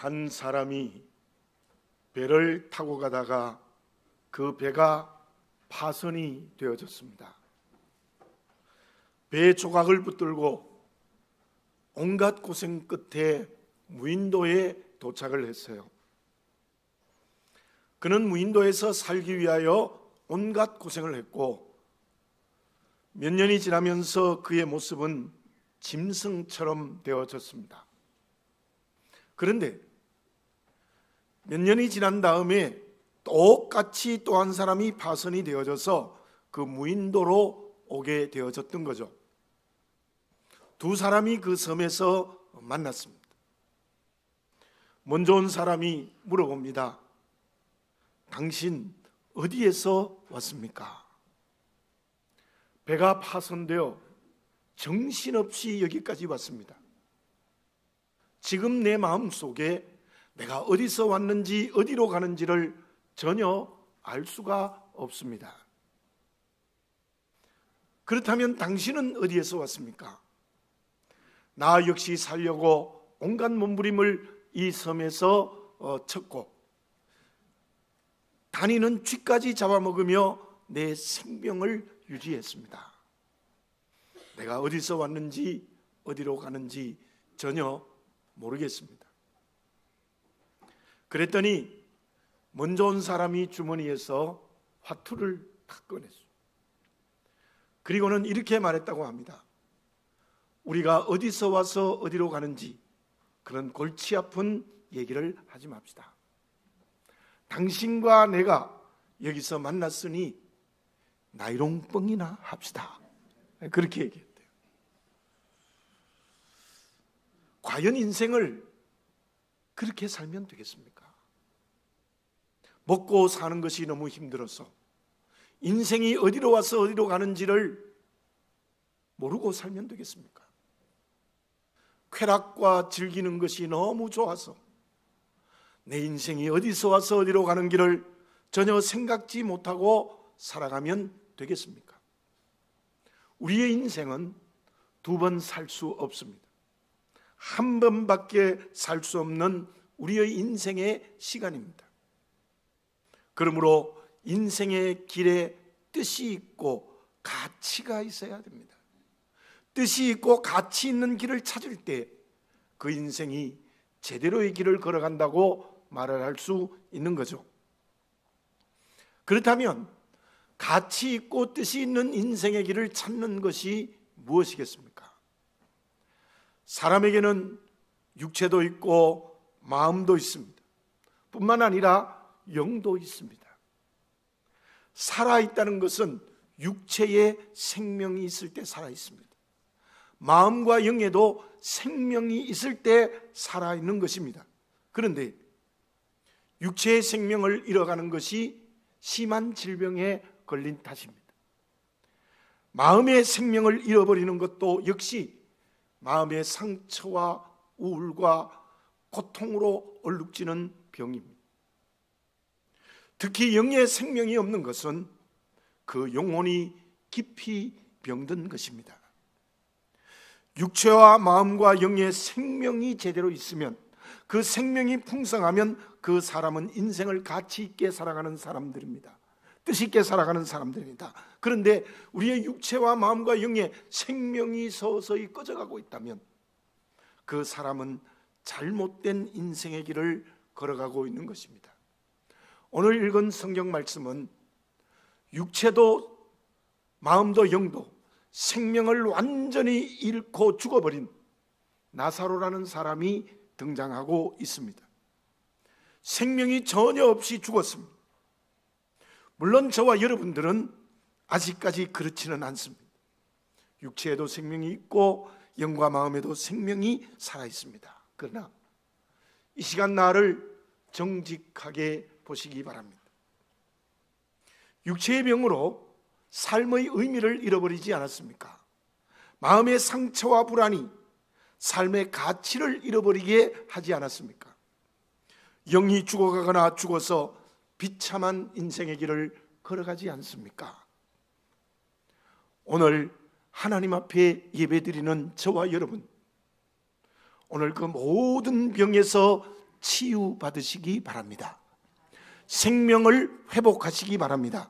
한 사람이 배를 타고 가다가 그 배가 파선이 되어졌습니다. 배 조각을 붙들고 온갖 고생 끝에 무인도에 도착을 했어요. 그는 무인도에서 살기 위하여 온갖 고생을 했고 몇 년이 지나면서 그의 모습은 짐승처럼 되어졌습니다. 그런데 몇 년이 지난 다음에 똑같이 또 한 사람이 파선이 되어져서 그 무인도로 오게 되어졌던 거죠. 두 사람이 그 섬에서 만났습니다. 먼저 온 사람이 물어봅니다. 당신 어디에서 왔습니까? 배가 파손되어 정신없이 여기까지 왔습니다. 지금 내 마음 속에 내가 어디서 왔는지 어디로 가는지를 전혀 알 수가 없습니다. 그렇다면 당신은 어디에서 왔습니까? 나 역시 살려고 온갖 몸부림을 이 섬에서 어, 쳤고 다니는 쥐까지 잡아먹으며 내 생명을 유지했습니다. 내가 어디서 왔는지 어디로 가는지 전혀 모르겠습니다. 그랬더니 먼저 온 사람이 주머니에서 화투를 탁 꺼냈어요. 그리고는 이렇게 말했다고 합니다. 우리가 어디서 와서 어디로 가는지 그런 골치 아픈 얘기를 하지 맙시다. 당신과 내가 여기서 만났으니 나이롱 뻥이나 합시다. 그렇게 얘기했대요. 과연 인생을 그렇게 살면 되겠습니까? 먹고 사는 것이 너무 힘들어서 인생이 어디로 와서 어디로 가는지를 모르고 살면 되겠습니까? 쾌락과 즐기는 것이 너무 좋아서 내 인생이 어디서 와서 어디로 가는 길을 전혀 생각지 못하고 살아가면 되겠습니까? 우리의 인생은 두 번 살 수 없습니다. 한 번밖에 살 수 없는 우리의 인생의 시간입니다. 그러므로 인생의 길에 뜻이 있고 가치가 있어야 됩니다. 뜻이 있고 가치 있는 길을 찾을 때 그 인생이 제대로의 길을 걸어간다고 말을 할 수 있는 거죠. 그렇다면 가치 있고 뜻이 있는 인생의 길을 찾는 것이 무엇이겠습니까? 사람에게는 육체도 있고 마음도 있습니다. 뿐만 아니라 영도 있습니다. 살아있다는 것은 육체에 생명이 있을 때 살아있습니다. 마음과 영에도 생명이 있을 때 살아있는 것입니다. 그런데 육체의 생명을 잃어가는 것이 심한 질병에 걸린 탓입니다. 마음의 생명을 잃어버리는 것도 역시 마음의 상처와 우울과 고통으로 얼룩지는 병입니다. 특히 영의 생명이 없는 것은 그 영혼이 깊이 병든 것입니다. 육체와 마음과 영의 생명이 제대로 있으면 그 생명이 풍성하면 그 사람은 인생을 가치 있게 살아가는 사람들입니다. 뜻 있게 살아가는 사람들입니다. 그런데 우리의 육체와 마음과 영의 생명이 서서히 꺼져가고 있다면 그 사람은 잘못된 인생의 길을 걸어가고 있는 것입니다. 오늘 읽은 성경 말씀은 육체도 마음도 영도 생명을 완전히 잃고 죽어버린 나사로라는 사람이 등장하고 있습니다. 생명이 전혀 없이 죽었습니다. 물론 저와 여러분들은 아직까지 그렇지는 않습니다. 육체에도 생명이 있고 영과 마음에도 생명이 살아 있습니다. 그러나 이 시간 나를 정직하게 보시기 바랍니다. 육체의 병으로 삶의 의미를 잃어버리지 않았습니까? 마음의 상처와 불안이 삶의 가치를 잃어버리게 하지 않았습니까? 영이 죽어가거나 죽어서 비참한 인생의 길을 걸어가지 않습니까? 오늘 하나님 앞에 예배드리는 저와 여러분, 오늘 그 모든 병에서 치유받으시기 바랍니다. 생명을 회복하시기 바랍니다.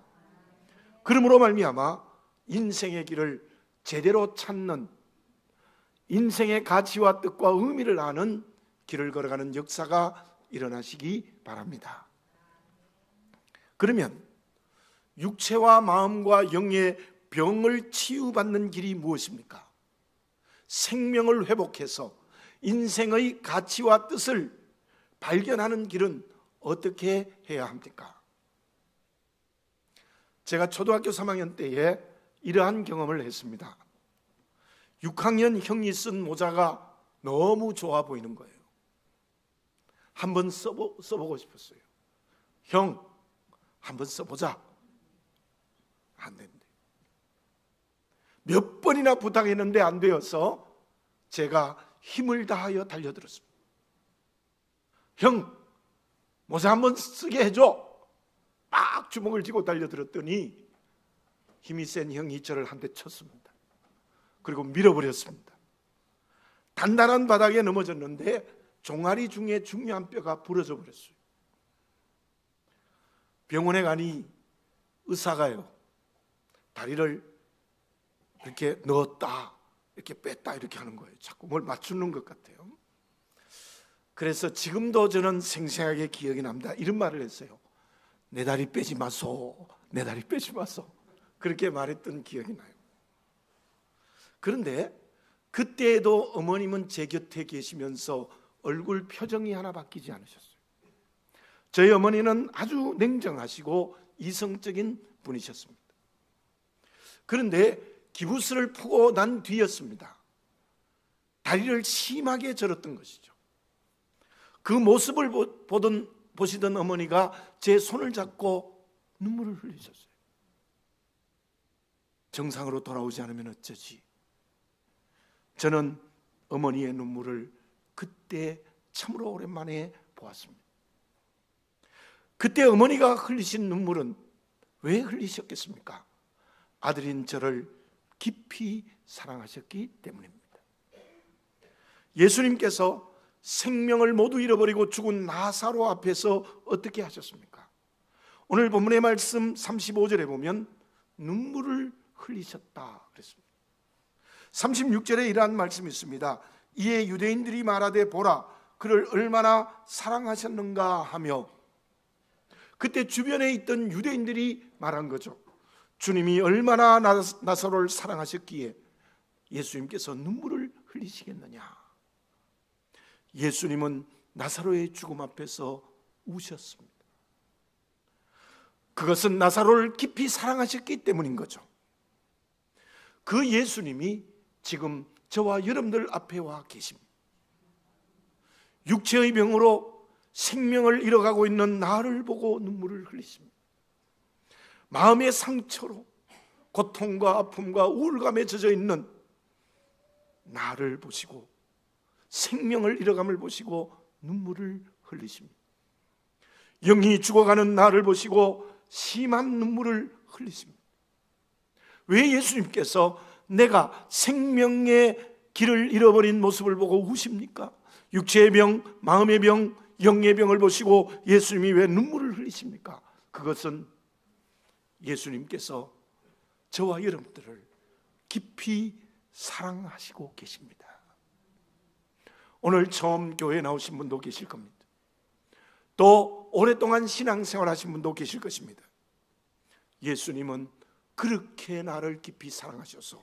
그러므로 말미암아 인생의 길을 제대로 찾는 인생의 가치와 뜻과 의미를 아는 길을 걸어가는 역사가 일어나시기 바랍니다. 그러면 육체와 마음과 영의 병을 치유받는 길이 무엇입니까? 생명을 회복해서 인생의 가치와 뜻을 발견하는 길은 어떻게 해야 합니까? 제가 초등학교 3학년 때에 이러한 경험을 했습니다. 6학년 형이 쓴 모자가 너무 좋아 보이는 거예요. 한번 써보, 써보고 싶었어요. 형, 한번 써보자. 안 된대. 몇 번이나 부탁했는데 안 되어서 제가 힘을 다하여 달려들었습니다. 형, 모자 한번 쓰게 해줘. 막 주먹을 쥐고 달려들었더니 힘이 센 형이 저를 한 대 쳤습니다. 그리고 밀어버렸습니다. 단단한 바닥에 넘어졌는데 종아리 중에 중요한 뼈가 부러져 버렸어요. 병원에 가니 의사가요. 다리를 이렇게 넣었다, 이렇게 뺐다 이렇게 하는 거예요. 자꾸 뭘 맞추는 것 같아요. 그래서 지금도 저는 생생하게 기억이 납니다. 이런 말을 했어요. 내 다리 빼지 마소. 내 다리 빼지 마소. 그렇게 말했던 기억이 나요. 그런데 그때에도 어머님은 제 곁에 계시면서 얼굴 표정이 하나 바뀌지 않으셨어요. 저희 어머니는 아주 냉정하시고 이성적인 분이셨습니다. 그런데 기부스를 푸고 난 뒤였습니다. 다리를 심하게 절었던 것이죠. 그 모습을 보던 보시던 어머니가 제 손을 잡고 눈물을 흘리셨어요. 정상으로 돌아오지 않으면 어쩌지? 저는 어머니의 눈물을 그때 참으로 오랜만에 보았습니다. 그때 어머니가 흘리신 눈물은 왜 흘리셨겠습니까? 아들인 저를 깊이 사랑하셨기 때문입니다. 예수님께서 생명을 모두 잃어버리고 죽은 나사로 앞에서 어떻게 하셨습니까? 오늘 본문의 말씀 35절에 보면 눈물을 흘리셨다 그랬습니다. 36절에 이러한 말씀이 있습니다. 이에 유대인들이 말하되 보라 그를 얼마나 사랑하셨는가 하며 그때 주변에 있던 유대인들이 말한 거죠. 주님이 얼마나 나사로를 사랑하셨기에 예수님께서 눈물을 흘리시겠느냐. 예수님은 나사로의 죽음 앞에서 우셨습니다. 그것은 나사로를 깊이 사랑하셨기 때문인 거죠. 그 예수님이 지금 저와 여러분들 앞에 와 계십니다. 육체의 병으로 생명을 잃어가고 있는 나를 보고 눈물을 흘리십니다. 마음의 상처로 고통과 아픔과 우울감에 젖어 있는 나를 보시고 생명을 잃어감을 보시고 눈물을 흘리십니다. 영이 죽어가는 나를 보시고 심한 눈물을 흘리십니다. 왜 예수님께서 내가 생명의 길을 잃어버린 모습을 보고 우십니까? 육체의 병, 마음의 병, 영의 병을 보시고 예수님이 왜 눈물을 흘리십니까? 그것은 예수님께서 저와 여러분들을 깊이 사랑하시고 계십니다. 오늘 처음 교회에 나오신 분도 계실 겁니다. 또 오랫동안 신앙생활 하신 분도 계실 것입니다. 예수님은 그렇게 나를 깊이 사랑하셔서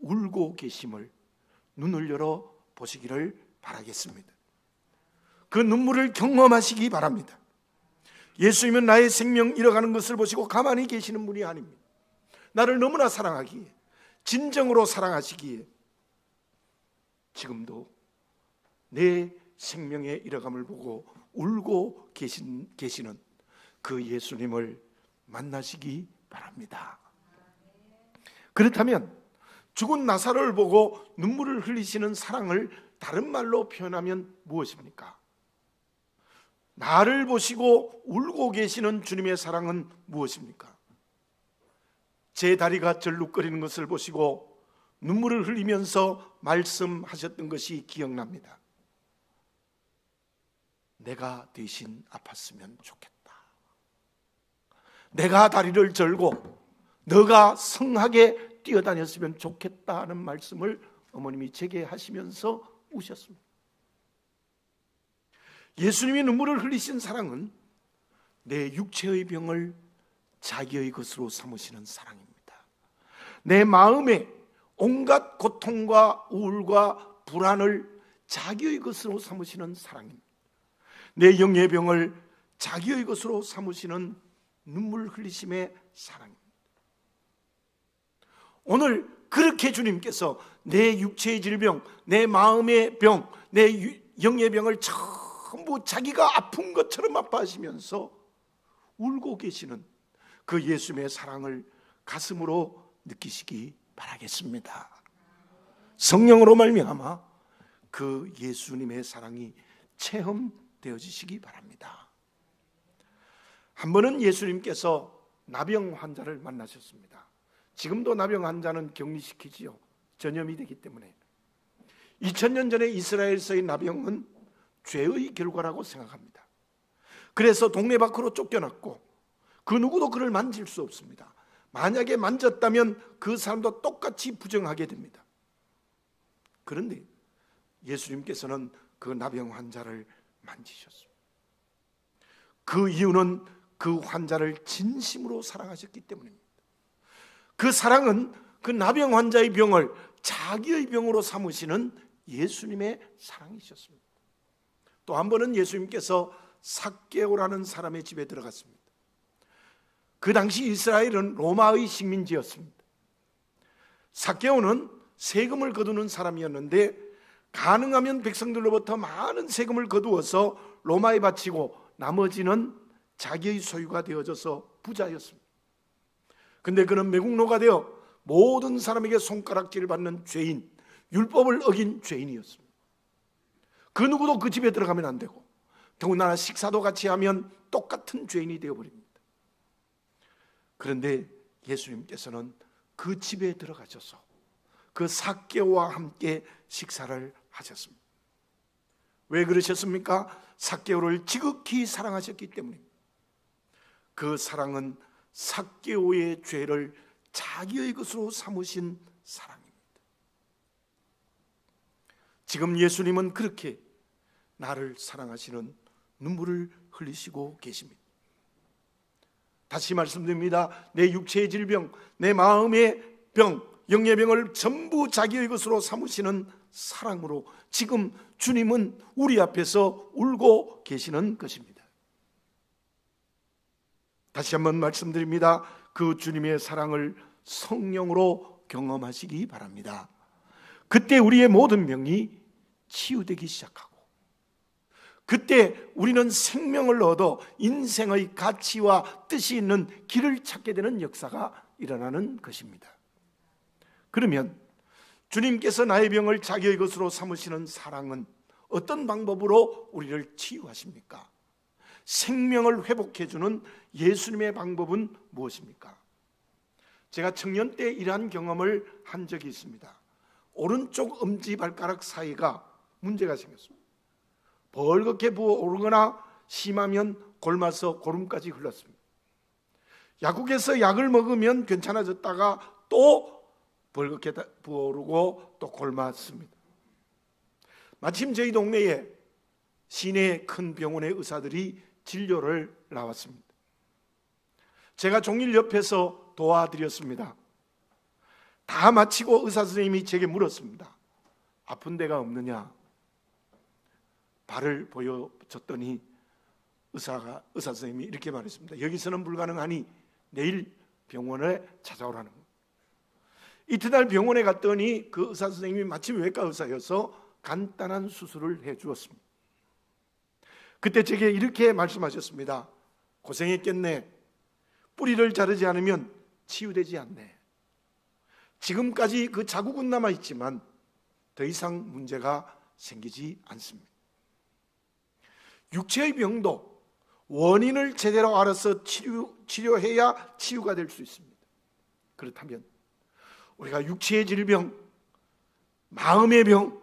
울고 계심을 눈을 열어 보시기를 바라겠습니다. 그 눈물을 경험하시기 바랍니다. 예수님은 나의 생명 잃어가는 것을 보시고 가만히 계시는 분이 아닙니다. 나를 너무나 사랑하기에, 진정으로 사랑하시기에, 지금도 내 생명의 잃어감을 보고 울고 계신, 계시는 그 예수님을 만나시기 바랍니다. 그렇다면 죽은 나사로를 보고 눈물을 흘리시는 사랑을 다른 말로 표현하면 무엇입니까? 나를 보시고 울고 계시는 주님의 사랑은 무엇입니까? 제 다리가 절룩거리는 것을 보시고 눈물을 흘리면서 말씀하셨던 것이 기억납니다. 내가 대신 아팠으면 좋겠다. 내가 다리를 절고 너가 성하게 뛰어다녔으면 좋겠다는 말씀을 어머님이 제게 하시면서 우셨습니다. 예수님이 눈물을 흘리신 사랑은 내 육체의 병을 자기의 것으로 삼으시는 사랑입니다. 내 마음에 온갖 고통과 우울과 불안을 자기의 것으로 삼으시는 사랑입니다. 내 영의 병을 자기의 것으로 삼으시는 눈물 흘리심의 사랑입니다. 오늘 그렇게 주님께서 내 육체의 질병, 내 마음의 병, 내 영의 병을 전부 자기가 아픈 것처럼 아파하시면서 울고 계시는 그 예수님의 사랑을 가슴으로 느끼시기 바라겠습니다. 성령으로 말미암아 그 예수님의 사랑이 체험 되어지시기 바랍니다. 한 번은 예수님께서 나병 환자를 만나셨습니다. 지금도 나병 환자는 격리시키지요. 전염이 되기 때문에. 2000년 전에 이스라엘에서의 나병은 죄의 결과라고 생각합니다. 그래서 동네 밖으로 쫓겨났고 그 누구도 그를 만질 수 없습니다. 만약에 만졌다면 그 사람도 똑같이 부정하게 됩니다. 그런데 예수님께서는 그 나병 환자를 만지셨습니다. 그 이유는 그 환자를 진심으로 사랑하셨기 때문입니다. 그 사랑은 그 나병 환자의 병을 자기의 병으로 삼으시는 예수님의 사랑이셨습니다. 또 한 번은 예수님께서 삭개오라는 사람의 집에 들어갔습니다. 그 당시 이스라엘은 로마의 식민지였습니다. 삭개오는 세금을 거두는 사람이었는데 가능하면 백성들로부터 많은 세금을 거두어서 로마에 바치고 나머지는 자기의 소유가 되어져서 부자였습니다. 근데 그는 매국노가 되어 모든 사람에게 손가락질을 받는 죄인, 율법을 어긴 죄인이었습니다. 그 누구도 그 집에 들어가면 안 되고 더군다나 식사도 같이 하면 똑같은 죄인이 되어버립니다. 그런데 예수님께서는 그 집에 들어가셔서 그 사개와 함께 식사를 하셨습니다. 왜 그러셨습니까? 사개오를 지극히 사랑하셨기 때문입니다. 그 사랑은 사개오의 죄를 자기의 것으로 삼으신 사랑입니다. 지금 예수님은 그렇게 나를 사랑하시는 눈물을 흘리시고 계십니다. 다시 말씀드립니다. 내 육체의 질병, 내 마음의 병, 영의 병을 전부 자기의 것으로 삼으시는 사랑으로 지금 주님은 우리 앞에서 울고 계시는 것입니다. 다시 한번 말씀드립니다. 그 주님의 사랑을 성령으로 경험하시기 바랍니다. 그때 우리의 모든 병이 치유되기 시작하고 그때 우리는 생명을 얻어 인생의 가치와 뜻이 있는 길을 찾게 되는 역사가 일어나는 것입니다. 그러면 주님께서 나의 병을 자기의 것으로 삼으시는 사랑은 어떤 방법으로 우리를 치유하십니까? 생명을 회복해주는 예수님의 방법은 무엇입니까? 제가 청년 때 이러한 경험을 한 적이 있습니다. 오른쪽 엄지 발가락 사이가 문제가 생겼습니다. 벌겋게 부어오르거나 심하면 골마서 고름까지 흘렀습니다. 약국에서 약을 먹으면 괜찮아졌다가 또 벌겋게 부어오르고 또 골맞습니다. 마침 저희 동네에 시내 큰 병원의 의사들이 진료를 나왔습니다. 제가 종일 옆에서 도와드렸습니다. 다 마치고 의사 선생님이 제게 물었습니다. 아픈 데가 없느냐? 발을 보여줬더니 의사가 의사 선생님이 이렇게 말했습니다. 여기서는 불가능하니 내일 병원에 찾아오라는 거. 이튿날 병원에 갔더니 그 의사 선생님이 마침 외과 의사여서 간단한 수술을 해 주었습니다. 그때 제게 이렇게 말씀하셨습니다. 고생했겠네. 뿌리를 자르지 않으면 치유되지 않네. 지금까지 그 자국은 남아 있지만 더 이상 문제가 생기지 않습니다. 육체의 병도 원인을 제대로 알아서 치료, 치료해야 치유가 될 수 있습니다. 그렇다면 우리가 육체의 질병, 마음의 병,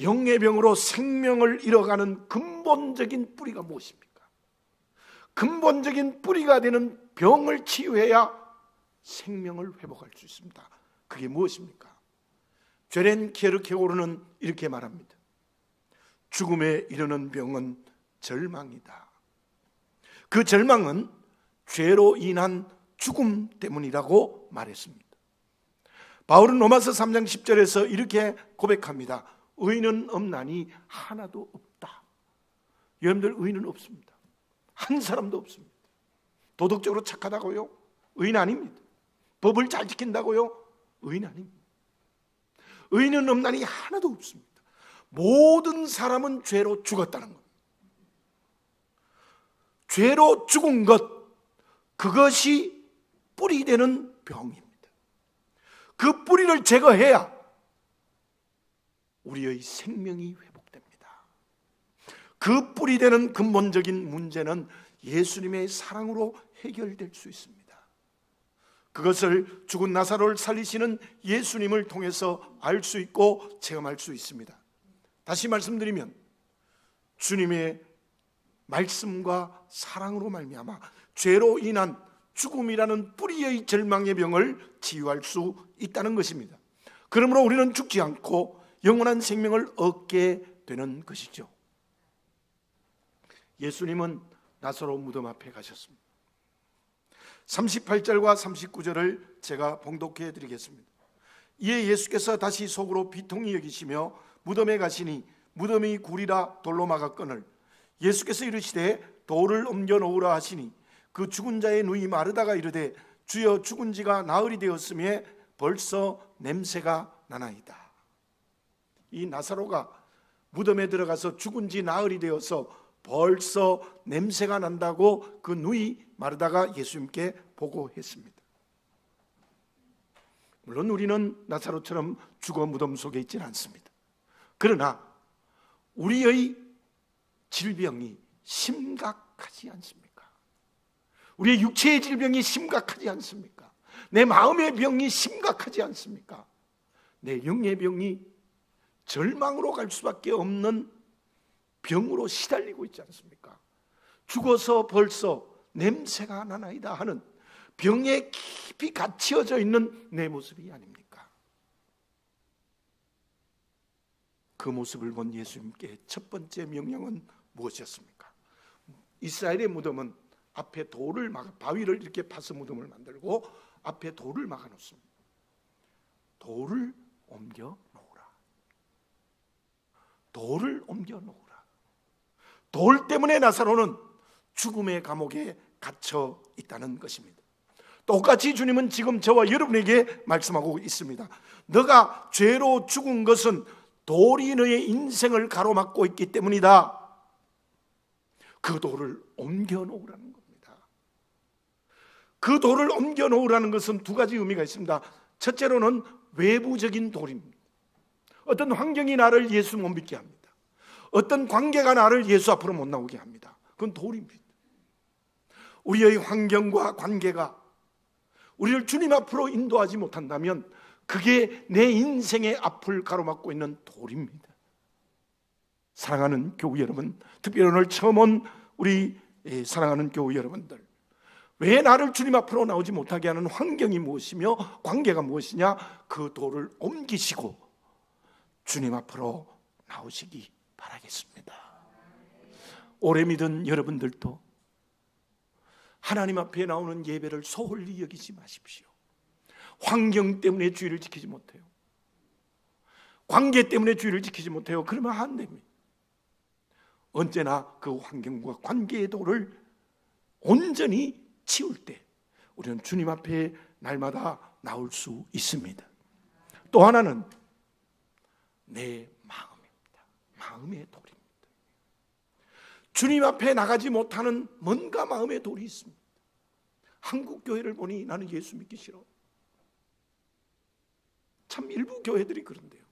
영의 병으로 생명을 잃어가는 근본적인 뿌리가 무엇입니까? 근본적인 뿌리가 되는 병을 치유해야 생명을 회복할 수 있습니다. 그게 무엇입니까? 죄렌 케르케고르는 이렇게 말합니다. 죽음에 이르는 병은 절망이다. 그 절망은 죄로 인한 죽음 때문이라고 말했습니다. 바울은 로마서 3장 10절에서 이렇게 고백합니다. 의는 없나니 하나도 없다. 여러분들 의는 없습니다. 한 사람도 없습니다. 도덕적으로 착하다고요? 의인 아닙니다. 법을 잘 지킨다고요? 의인 아닙니다. 의인은 없나니 하나도 없습니다. 모든 사람은 죄로 죽었다는 것. 죄로 죽은 것, 그것이 뿌리 되는 병입니다. 그 뿌리를 제거해야 우리의 생명이 회복됩니다. 그 뿌리 되는 근본적인 문제는 예수님의 사랑으로 해결될 수 있습니다. 그것을 죽은 나사로를 살리시는 예수님을 통해서 알 수 있고 체험할 수 있습니다. 다시 말씀드리면 주님의 말씀과 사랑으로 말미암아 죄로 인한 죽음이라는 뿌리의 절망의 병을 치유할 수 있다는 것입니다. 그러므로 우리는 죽지 않고 영원한 생명을 얻게 되는 것이죠. 예수님은 나사로 무덤 앞에 가셨습니다. 38절과 39절을 제가 봉독해 드리겠습니다. 이에 예수께서 다시 속으로 비통히 여기시며 무덤에 가시니 무덤이 굴이라 돌로 막았거늘 예수께서 이르시되 돌을 옮겨 놓으라 하시니 그 죽은 자의 누이 마르다가 이르되 주여 죽은 지가 나흘이 되었음에 벌써 냄새가 나나이다. 이 나사로가 무덤에 들어가서 죽은 지 나흘이 되어서 벌써 냄새가 난다고 그 누이 마르다가 예수님께 보고했습니다. 물론 우리는 나사로처럼 죽어 무덤 속에 있지는 않습니다. 그러나 우리의 질병이 심각하지 않습니까? 우리의 육체의 질병이 심각하지 않습니까? 내 마음의 병이 심각하지 않습니까? 내 영의 병이 절망으로 갈 수밖에 없는 병으로 시달리고 있지 않습니까? 죽어서 벌써 냄새가 나나이다 하는 병에 깊이 갇혀져 있는 내 모습이 아닙니까? 그 모습을 본 예수님께 첫 번째 명령은 무엇이었습니까? 이스라엘의 무덤은 앞에 돌을 막 바위를 이렇게 파서 무덤을 만들고 앞에 돌을 막아 놓습니다. 돌을 옮겨 놓으라. 돌을 옮겨 놓으라. 돌 때문에 나사로는 죽음의 감옥에 갇혀 있다는 것입니다. 똑같이 주님은 지금 저와 여러분에게 말씀하고 있습니다. 너가 죄로 죽은 것은 돌이 너의 인생을 가로막고 있기 때문이다. 그 돌을 옮겨 놓으라는 겁니다. 그 돌을 옮겨 놓으라는 것은 두 가지 의미가 있습니다. 첫째로는 외부적인 돌입니다. 어떤 환경이 나를 예수 못 믿게 합니다. 어떤 관계가 나를 예수 앞으로 못 나오게 합니다. 그건 돌입니다. 우리의 환경과 관계가 우리를 주님 앞으로 인도하지 못한다면 그게 내 인생의 앞을 가로막고 있는 돌입니다. 사랑하는 교우 여러분, 특별히 오늘 처음 온 우리 사랑하는 교우 여러분들, 왜 나를 주님 앞으로 나오지 못하게 하는 환경이 무엇이며 관계가 무엇이냐? 그 돌을 옮기시고 주님 앞으로 나오시기 바라겠습니다. 오래 믿은 여러분들도 하나님 앞에 나오는 예배를 소홀히 여기지 마십시오. 환경 때문에 주의를 지키지 못해요. 관계 때문에 주의를 지키지 못해요. 그러면 안 됩니다. 언제나 그 환경과 관계의 도를 온전히 치울 때 우리는 주님 앞에 날마다 나올 수 있습니다. 또 하나는 내 마음입니다. 마음의 돌입니다. 주님 앞에 나가지 못하는 뭔가 마음의 돌이 있습니다. 한국 교회를 보니 나는 예수 믿기 싫어. 참 일부 교회들이 그런데요.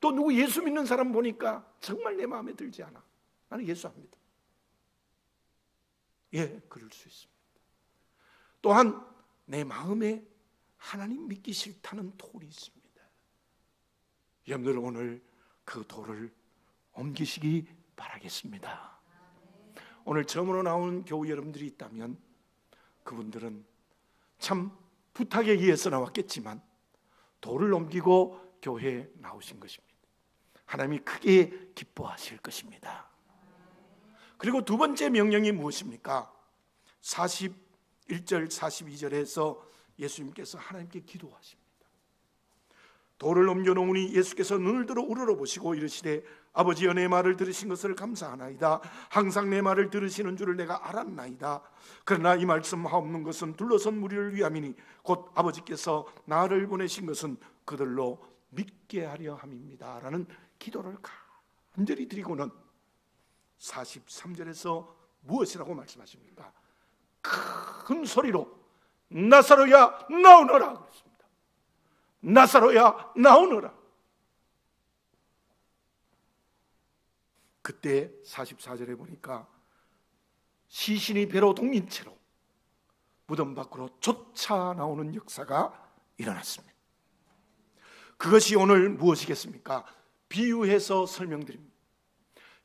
또 누구 예수 믿는 사람 보니까 정말 내 마음에 들지 않아. 나는 예수 안 믿어. 예, 그럴 수 있습니다. 또한 내 마음에 하나님 믿기 싫다는 돌이 있습니다. 여러분들 오늘 그 돌을 옮기시기 바라겠습니다. 오늘 처음으로 나온 교우 여러분들이 있다면 그분들은 참 부탁에 의해서 나왔겠지만 돌을 옮기고 교회에 나오신 것입니다. 하나님이 크게 기뻐하실 것입니다. 그리고 두 번째 명령이 무엇입니까? 41절, 42절에서 예수님께서 하나님께 기도하십니다. 돌을 옮겨 놓으니 예수께서 눈을 들어 우러러 보시고 이르시되 아버지여 내 말을 들으신 것을 감사하나이다 항상 내 말을 들으시는 줄을 내가 알았나이다 그러나 이 말씀 하옵는 것은 둘러선 무리를 위함이니 곧 아버지께서 나를 보내신 것은 그들로 믿게 하려 함입니다 라는 기도를 간절히 드리고는 43절에서 무엇이라고 말씀하십니까? 큰 소리로 나사로야 나오너라 그랬습니다. 나사로야 나오너라. 그때 44절에 보니까 시신이 배로 동인 채로 무덤 밖으로 쫓아 나오는 역사가 일어났습니다. 그것이 오늘 무엇이겠습니까? 비유해서 설명드립니다.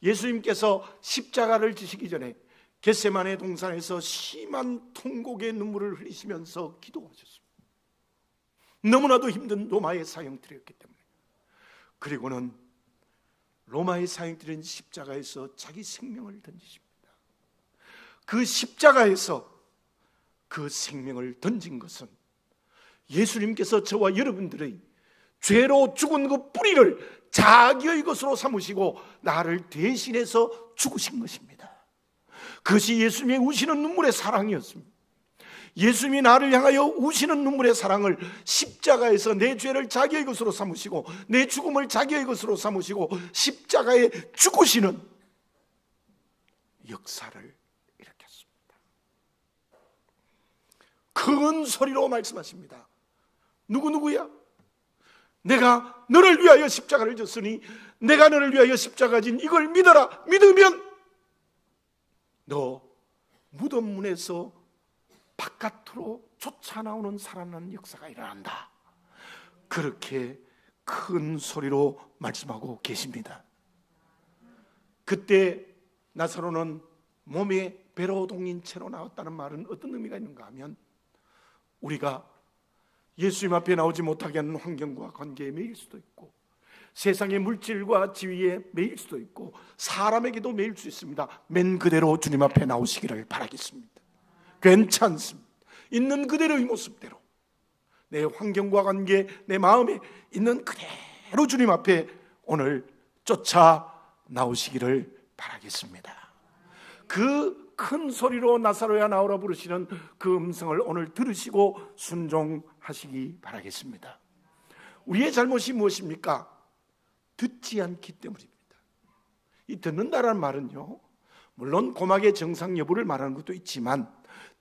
예수님께서 십자가를 지시기 전에 겟세만의 동산에서 심한 통곡의 눈물을 흘리시면서 기도하셨습니다. 너무나도 힘든 로마의 사형들이었기 때문에 그리고는 로마의 사형들은 십자가에서 자기 생명을 던지십니다. 그 십자가에서 그 생명을 던진 것은 예수님께서 저와 여러분들의 죄로 죽은 그 뿌리를 자기의 것으로 삼으시고 나를 대신해서 죽으신 것입니다. 그것이 예수님의 우시는 눈물의 사랑이었습니다. 예수님이 나를 향하여 우시는 눈물의 사랑을 십자가에서 내 죄를 자기의 것으로 삼으시고 내 죽음을 자기의 것으로 삼으시고 십자가에 죽으시는 역사를 일으켰습니다. 큰 소리로 말씀하십니다. 누구누구야? 내가 너를 위하여 십자가를 졌으니 내가 너를 위하여 십자가 진 이걸 믿어라. 믿으면 너 무덤 문에서 바깥으로 쫓아 나오는 살아나는 역사가 일어난다. 그렇게 큰 소리로 말씀하고 계십니다. 그때 나사로는 몸에 배로 동인 채로 나왔다는 말은 어떤 의미가 있는가 하면 우리가 예수님 앞에 나오지 못하게 하는 환경과 관계에 매일 수도 있고 세상의 물질과 지위에 매일 수도 있고 사람에게도 매일 수 있습니다. 맨 그대로 주님 앞에 나오시기를 바라겠습니다. 괜찮습니다. 있는 그대로의 모습대로 내 환경과 관계, 내 마음에 있는 그대로 주님 앞에 오늘 쫓아 나오시기를 바라겠습니다. 그 큰 소리로 나사로야 나오라 부르시는 그 음성을 오늘 들으시고 순종 하시기 바라겠습니다. 우리의 잘못이 무엇입니까? 듣지 않기 때문입니다. 이 듣는다라는 말은요, 물론 고막의 정상 여부를 말하는 것도 있지만,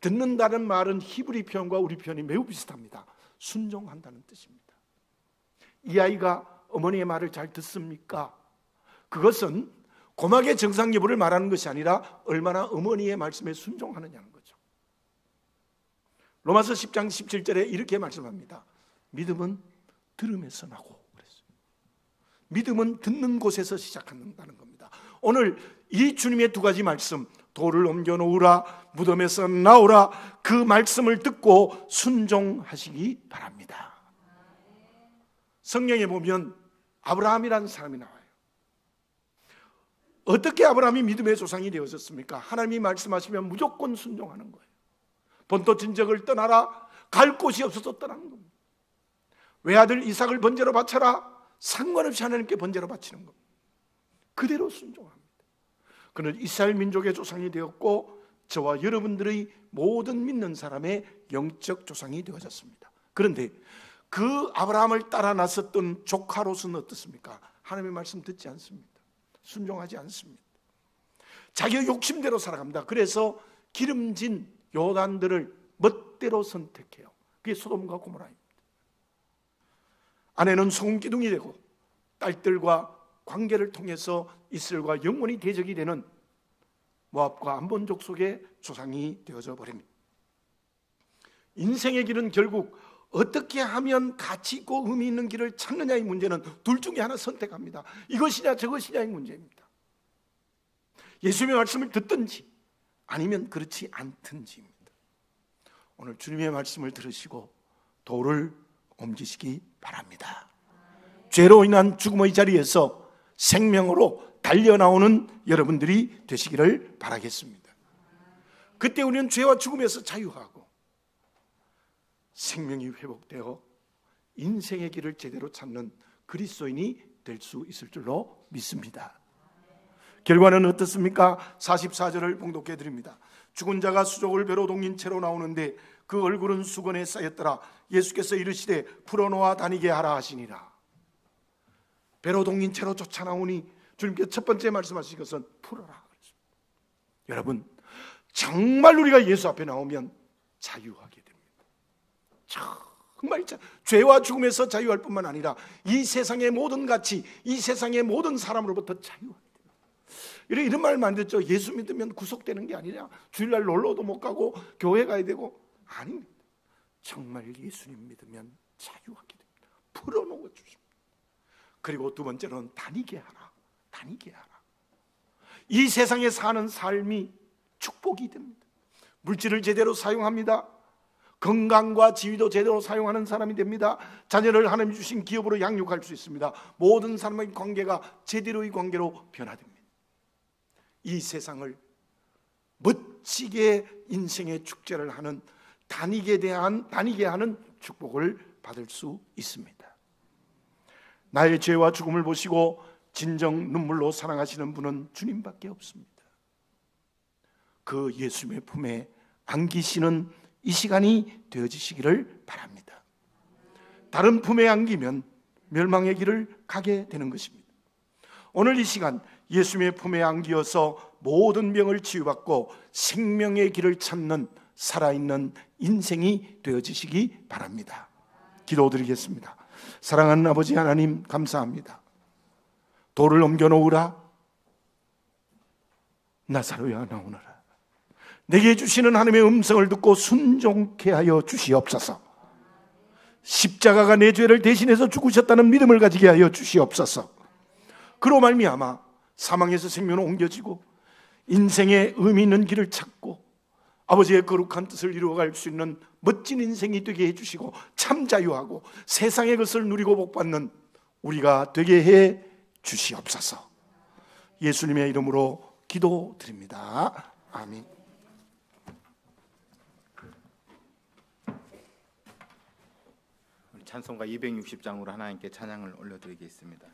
듣는다는 말은 히브리 표현과 우리 표현이 매우 비슷합니다. 순종한다는 뜻입니다. 이 아이가 어머니의 말을 잘 듣습니까? 그것은 고막의 정상 여부를 말하는 것이 아니라 얼마나 어머니의 말씀에 순종하느냐는. 로마서 10장 17절에 이렇게 말씀합니다. 믿음은 들음에서 나고 믿음은 듣는 곳에서 시작한다는 겁니다. 오늘 이 주님의 두 가지 말씀, 돌을 옮겨 놓으라, 무덤에서 나오라, 그 말씀을 듣고 순종하시기 바랍니다. 성경에 보면 아브라함이라는 사람이 나와요. 어떻게 아브라함이 믿음의 조상이 되었습니까? 하나님이 말씀하시면 무조건 순종하는 거예요. 본토 진적을 떠나라, 갈 곳이 없어서 떠나는 겁니다. 외아들 이삭을 번제로 바쳐라, 상관없이 하나님께 번제로 바치는 겁니다. 그대로 순종합니다. 그는 이스라엘 민족의 조상이 되었고 저와 여러분들의 모든 믿는 사람의 영적 조상이 되어졌습니다. 그런데 그 아브라함을 따라 나섰던 조카로서는 어떻습니까? 하나님의 말씀 듣지 않습니다. 순종하지 않습니다. 자기 욕심대로 살아갑니다. 그래서 기름진 요단들을 멋대로 선택해요. 그게 소돔과 고모라입니다. 아내는 소금 기둥이 되고 딸들과 관계를 통해서 이스라엘과 영원히 대적이 되는 모압과 암본족 속의 조상이 되어져 버립니다. 인생의 길은 결국 어떻게 하면 가치 있고 의미 있는 길을 찾느냐의 문제는 둘 중에 하나 선택합니다. 이것이냐 저것이냐의 문제입니다. 예수님의 말씀을 듣든지 아니면 그렇지 않든지입니다. 오늘 주님의 말씀을 들으시고 도를 옮기시기 바랍니다. 죄로 인한 죽음의 자리에서 생명으로 달려나오는 여러분들이 되시기를 바라겠습니다. 그때 우리는 죄와 죽음에서 자유하고 생명이 회복되어 인생의 길을 제대로 찾는 그리스도인이 될 수 있을 줄로 믿습니다. 결과는 어떻습니까? 44절을 봉독해 드립니다. 죽은 자가 수족을 배로 동인 채로 나오는데 그 얼굴은 수건에 쌓였더라. 예수께서 이르시되 풀어놓아 다니게 하라 하시니라. 배로 동인 채로 쫓아 나오니 주님께서 첫 번째 말씀하신 것은 풀어라. 여러분 정말 우리가 예수 앞에 나오면 자유하게 됩니다. 정말 자, 죄와 죽음에서 자유할 뿐만 아니라 이 세상의 모든 가치, 이 세상의 모든 사람으로부터 자유하게. 이런, 이런 말 듣죠. 예수 믿으면 구속되는 게 아니라 주일날 놀러도 못 가고 교회 가야 되고 아닙니다. 정말 예수님 믿으면 자유하게 됩니다. 풀어놓아 주십니다. 그리고 두 번째로는 다니게 하라. 다니게 하라. 이 세상에 사는 삶이 축복이 됩니다. 물질을 제대로 사용합니다. 건강과 지위도 제대로 사용하는 사람이 됩니다. 자녀를 하나님 주신 기업으로 양육할 수 있습니다. 모든 사람의 관계가 제대로의 관계로 변화됩니다. 이 세상을 멋지게 인생의 축제를 하는 다니게 대한 다니게 하는 축복을 받을 수 있습니다. 나의 죄와 죽음을 보시고 진정 눈물로 사랑하시는 분은 주님밖에 없습니다. 그 예수님의 품에 안기시는 이 시간이 되어지시기를 바랍니다. 다른 품에 안기면 멸망의 길을 가게 되는 것입니다. 오늘 이 시간 예수님의 품에 안기어서 모든 병을 치유받고 생명의 길을 찾는 살아있는 인생이 되어지시기 바랍니다. 기도드리겠습니다. 사랑하는 아버지 하나님 감사합니다. 돌을 옮겨 놓으라. 나사로야 나오너라. 내게 주시는 하나님의 음성을 듣고 순종케 하여 주시옵소서. 십자가가 내 죄를 대신해서 죽으셨다는 믿음을 가지게 하여 주시옵소서. 그로 말미암아 사망에서 생명으로 옮겨지고 인생의 의미 있는 길을 찾고 아버지의 거룩한 뜻을 이루어갈 수 있는 멋진 인생이 되게 해주시고 참 자유하고 세상의 것을 누리고 복받는 우리가 되게 해 주시옵소서. 예수님의 이름으로 기도드립니다. 아멘. 찬송가 260장으로 하나님께 찬양을 올려드리겠습니다.